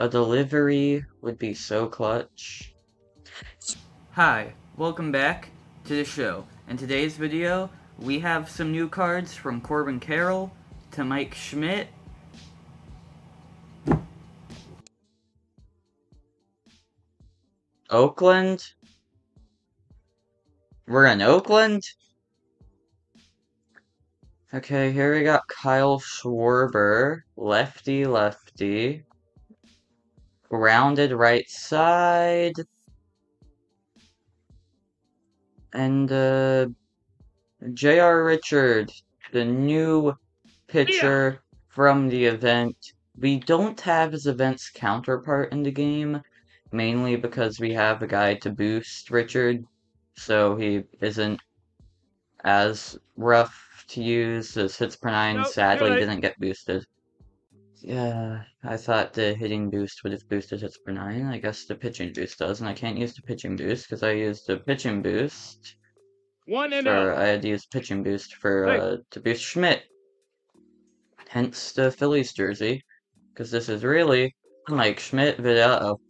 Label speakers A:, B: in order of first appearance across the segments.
A: A delivery would be so clutch.
B: Hi, welcome back to the show. In today's video, we have some new cards from Corbin Carroll to Mike Schmidt.
A: Oakland? We're in Oakland? Okay, here we got Kyle Schwarber, lefty lefty. Rounded right side. And, uh, J.R. Richard, the new pitcher from the event. We don't have his event's counterpart in the game, mainly because we have a guy to boost Richard, so he isn't as rough to use as Hits per 9
C: Nope,
A: sadly didn't get boosted. Yeah, I thought the hitting boost would have boosted hits per 9. I guess the pitching boost does, and I can't use the pitching boost because I used the pitching boost
C: One and
A: for. I had to use pitching boost for uh to boost Schmidt. Hence the Phillies jersey, because this is really Mike Schmidt video.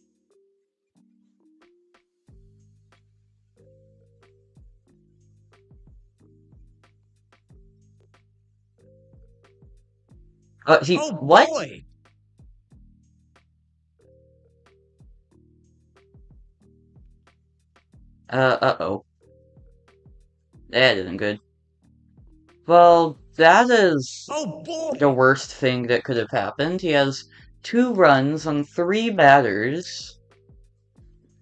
A: Uh, he
C: Oh
A: what?
C: boy.
A: Uh, uh-oh. That isn't good. Well, that is
C: Oh
A: the worst thing that could have happened. He has two runs on three batters.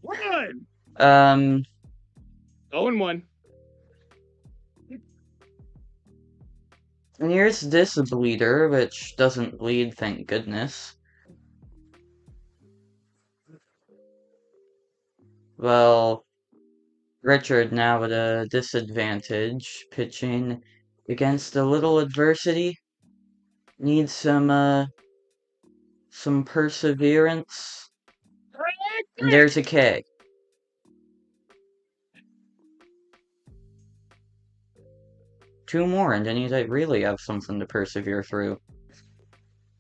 C: One.
A: Um,
C: Oh and one.
A: Here's this bleeder, which doesn't bleed, thank goodness. Well, Richard now at a disadvantage, pitching against a little adversity. Needs some, uh, some perseverance. And there's a K. Two more, and then he'd like, really have something to persevere through.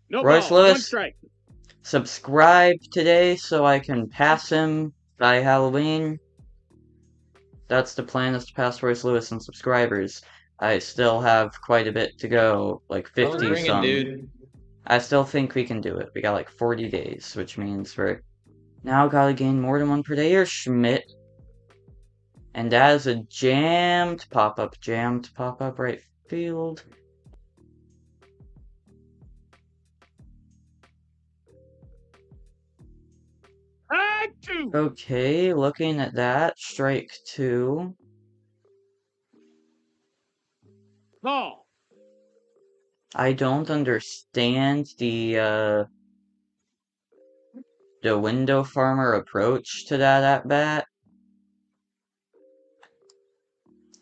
C: No
A: Royce
C: ball. One
A: Lewis.
C: strike.
A: Subscribe today so I can pass him by Halloween. That's the plan, is to pass Royce Lewis and subscribers. I still have quite a bit to go, like 50
D: Phone's ringing,
A: some.
D: dude.
A: I still think we can do it. We got like 40 days, which means we're now gotta gain more than one per day or Schmidt. And as a jammed pop-up, jammed pop-up right field. Okay, looking at that, strike two.
C: Ball.
A: I don't understand the, uh, the window farmer approach to that at bat.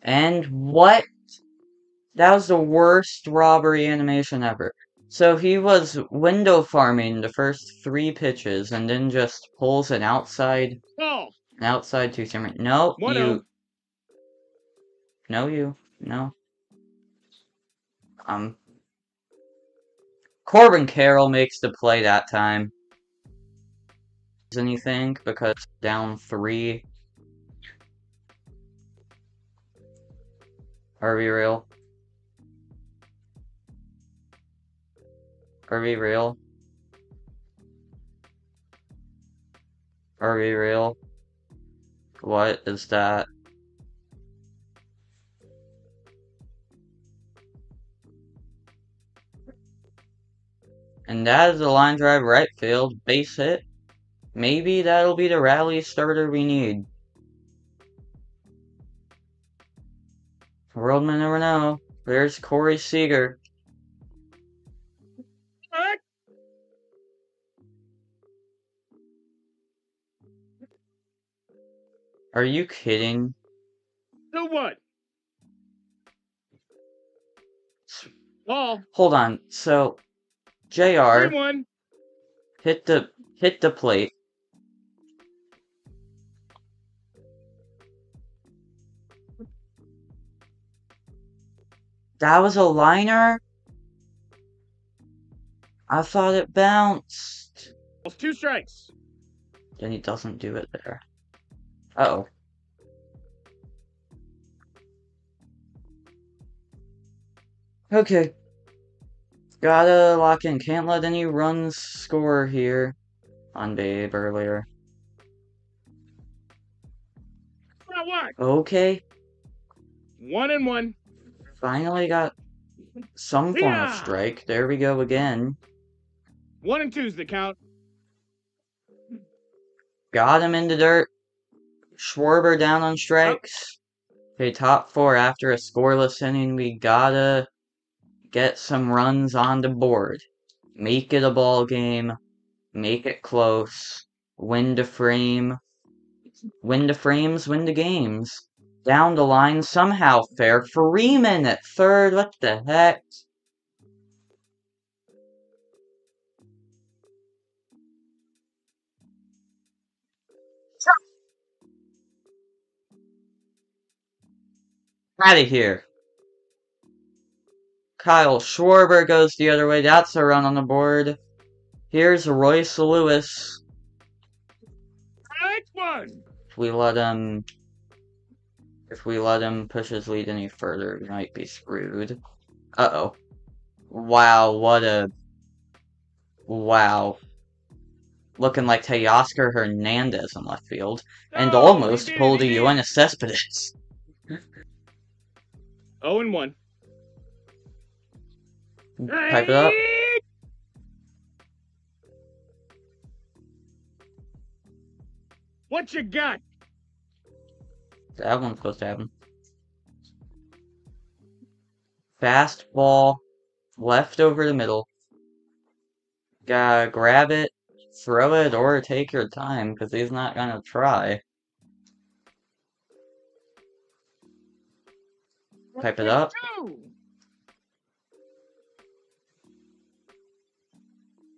A: And what? That was the worst robbery animation ever. So he was window farming the first three pitches and then just pulls an outside,
C: Ball.
A: an outside two seamer. No,
C: One
A: you.
C: out.
A: No, you. No. Um. Corbin Carroll makes the play that time. Does anything because down three. Are we real? Are we real? Are we real? What is that? And that is a line drive right field, base hit. Maybe that'll be the rally starter we need. World may never know. There's Corey Seager. Are you kidding?
C: Two what? Ball.
A: Hold on. So, JR hit the hit the plate. That was a liner? I thought it bounced.
C: Two strikes.
A: Then he doesn't do it there. Uh oh. Okay. Gotta lock in. Can't let any runs score here on Babe earlier. Okay.
C: One and one.
A: Finally got some form of strike. There we go again.
C: One and two's the count.
A: Got him in the dirt. Schwarber down on strikes. Okay, top four after a scoreless inning. We gotta get some runs on the board. Make it a ball game. Make it close. Win the frame. Win the frames, win the games. Down the line somehow fair. Freeman at third. What the heck? Out of here. Kyle Schwarber goes the other way. That's a run on the board. Here's Royce Lewis. If we let him... If we let him push his lead any further, we might be screwed. Uh-oh. Wow, what a... Wow. Looking like Teoscar Hernandez in left field. And
C: No,
A: almost pulled a. Yoenis Cespedes.
C: Oh and one.
A: Pipe it up.
C: What you got?
A: That one's supposed to happen. Fastball, left over the middle. Gotta grab it, throw it, or take your time, because he's not gonna try. Pipe it up.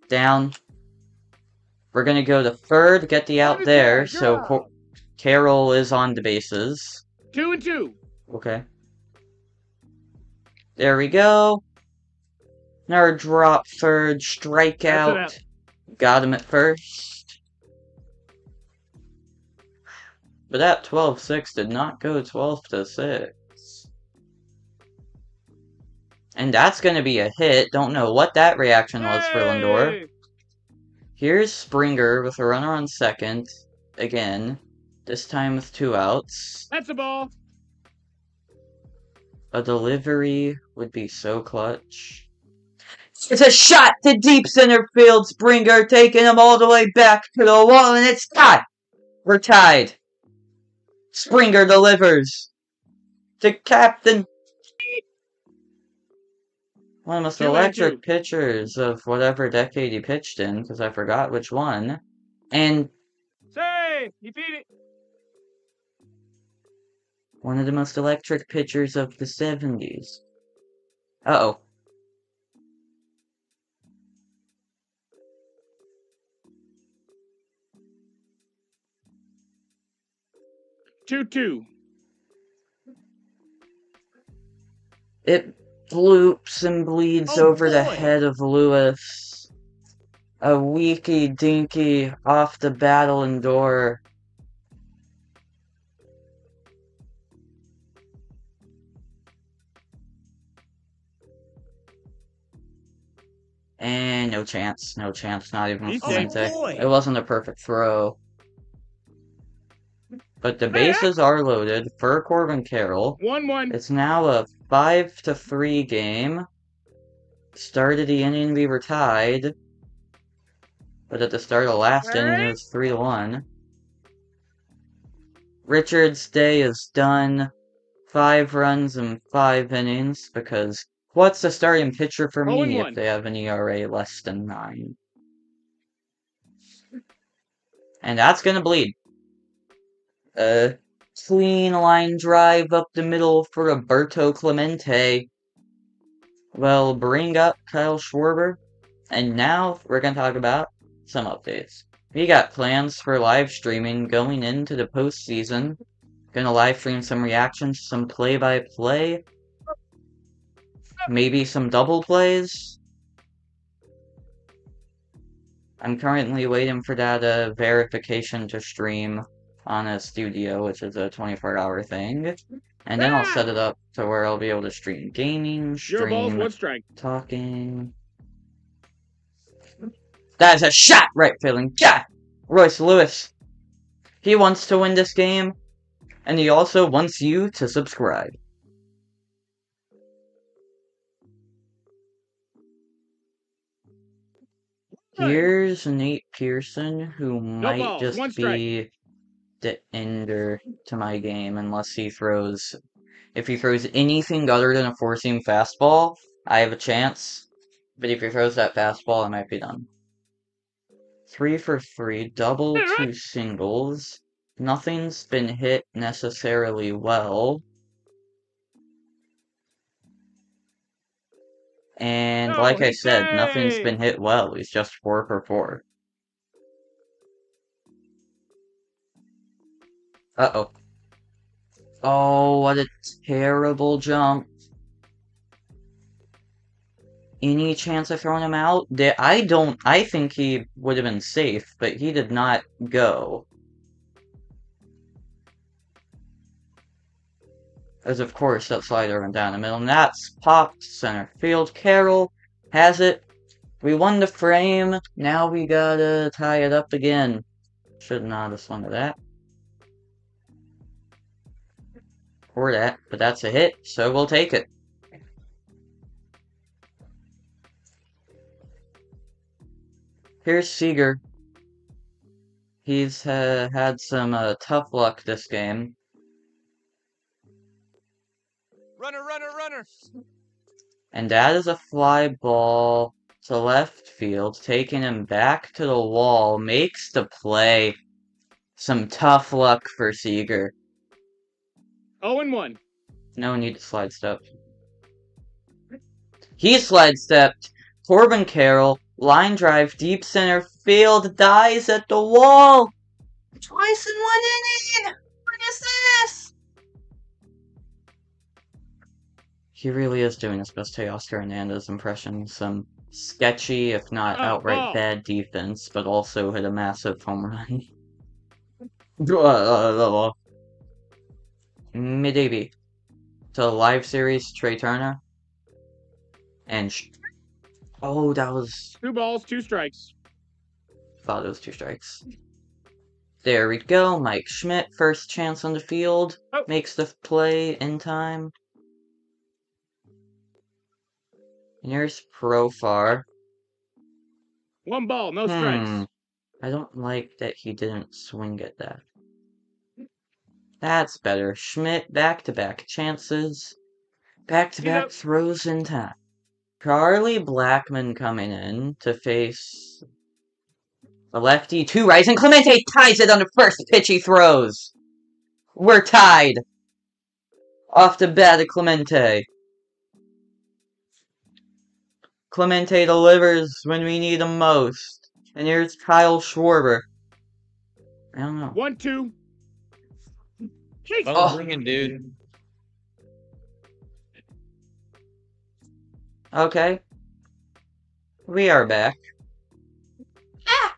A: Down. We're gonna go to third, get the out there, so Carroll is on the bases.
C: Two and two.
A: Okay. There we go. Another drop third, strikeout. Got him at first. But that 12-6 did not go 12 to 6. And that's going to be a hit. Don't know what that reaction was for Lindor. Here's Springer with a runner on second. Again. This time with two outs.
C: That's a ball.
A: A delivery would be so clutch. It's a shot to deep center field. Springer taking him all the way back to the wall, and it's tied. We're tied. Springer delivers to Captain. One of the most electric
C: two.
A: pitchers of whatever decade he pitched in, because I forgot which one. And
C: Say, he beat it.
A: One of the most electric pitchers of the 70s. Uh oh.
C: Two two.
A: It bloops and bleeds
C: Oh,
A: over the head of Lewis. A weaky dinky off the battling door. And no chance, no chance, not even
C: He's.
A: Clemente. It wasn't a perfect throw. But the bases are loaded for Corbin Carroll.
C: One one.
A: It's now a five to three game. Started the inning, we were tied. But at the start of the last inning, it was three to one. Richard's day is done. Five runs in five innings because what's the starting pitcher for
C: Oh,
A: me
C: one.
A: if they have an ERA less than nine? And that's gonna bleed. A clean line drive up the middle for Roberto Clemente. Well, bring up Kyle Schwarber. And now we're gonna talk about some updates. We got plans for live streaming going into the postseason. Gonna live stream some reactions, some play by play. Maybe some double plays. I'm currently waiting for that uh, verification to stream on a studio, which is a 24 hour thing. And then I'll set it up to where I'll be able to stream gaming,
C: balls,
A: stream
C: strike.
A: talking. That is a shot right feeling. Yeah! Royce Lewis. He wants to win this game, and he also wants you to subscribe. Here's Nate Pearson, who might
C: balls,
A: just be the ender to my game unless he throws. If he throws anything other than a four seam fastball, I have a chance. But if he throws that fastball, I might be done. Three for three, double two singles. Nothing's been hit necessarily well. And
C: No,
A: like I said, nothing's been hit well. He's just four for four. Uh-oh. Oh, what a terrible jump. Any chance of throwing him out? I don't- I think he would have been safe, but he did not go. As of course that slider went down the middle, and that's popped center field. Carroll has it. We won the frame, now we gotta tie it up again. Should not have swung to that. Or that, but that's a hit, so we'll take it. Here's Seager. He's uh, had some uh, tough luck this game.
D: Runner, runner, runner.
A: And that is a fly ball to left field, taking him back to the wall, makes the play. Some tough luck for Seager.
C: 0 and 1.
A: No need to slide step. He slide stepped. Corbin Carroll, line drive, deep center field, dies at the wall. Twice in one inning. What is this? He really is doing his best Teoscar Hernandez impression. Some sketchy, if not
C: Oh,
A: outright
C: oh.
A: bad defense, but also hit a massive home run. Uh, uh, uh, uh Mid AB to the live series Trea Turner and sh- oh that was
C: Two balls, two strikes.
A: thought it was two strikes. There we go. Mike Schmidt first chance on the field
C: Oh.
A: makes the play in time. And here's Profar.
C: One ball, no strikes.
A: Hmm. I don't like that he didn't swing at that. That's better. Schmidt back-to-back chances. Back-to-back throws in time. Charlie Blackmon coming in to face the lefty. Two rights, and Clemente ties it on the first pitch he throws. We're tied. Off the bat of Clemente. Clemente delivers when we need him most. And here's Kyle Schwarber. I don't know.
C: One, two. Jeez.
D: Phone
A: Oh.
D: ringing, dude.
A: Okay. We are back. Ah!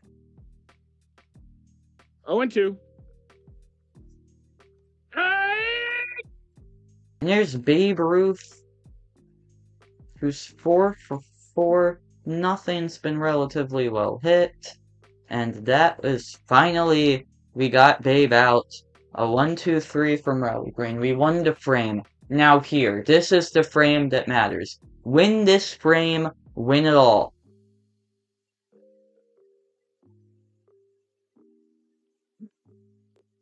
C: 0 and 2. Hey!
A: And here's Babe Ruth, who's four for four. Nothing's been relatively well hit. And that is finally, we got Babe out. A one, two, three from Rally Green. We won the frame. Now here, this is the frame that matters. Win this frame, win it all.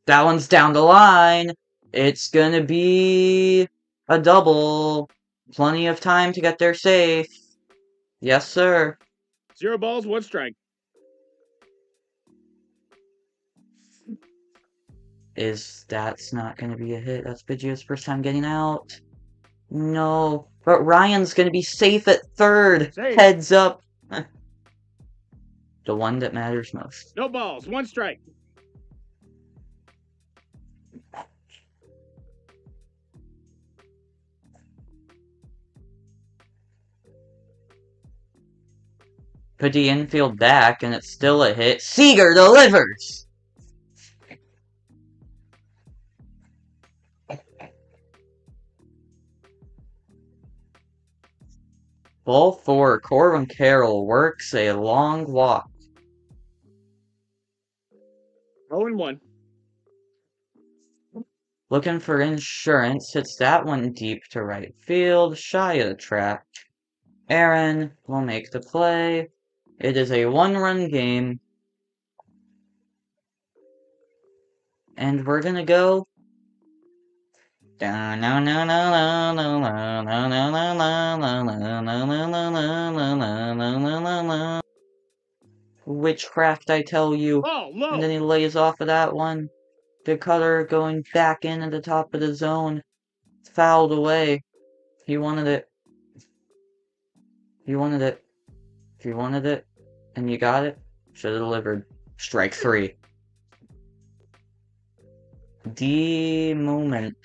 A: That one's down the line. It's gonna be a double. Plenty of time to get there safe. Yes, sir.
C: Zero balls, one strike.
A: Is that's not gonna be a hit? That's Biggio's first time getting out. No, but Ryan's gonna be safe at third.
C: Safe.
A: Heads up. the one that matters most.
C: No balls, one strike.
A: Put the infield back, and it's still a hit. Seager delivers! Ball four, Corbin Carroll works a long walk.
C: 0 and 1.
A: Looking for insurance, hits that one deep to right field, shy of the track. Aaron will make the play. It is a one-run game. And we're gonna go. Witchcraft, I tell you. And then he lays off of that one. The cutter going back in at the top of the zone. Fouled away. He wanted it. He wanted it. You wanted it, and you got it, should have delivered. Strike three. D moment.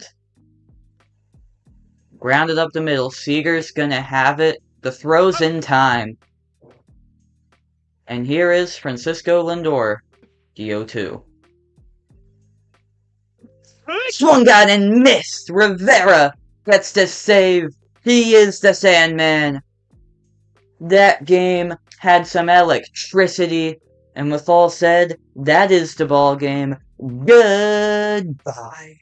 A: Grounded up the middle. Seager's gonna have it. The throw's in time. And here is Francisco Lindor. DO2. Swung out and missed! Rivera gets the save. He is the Sandman. That game had some electricity. And with all said, that is the ball game. Goodbye.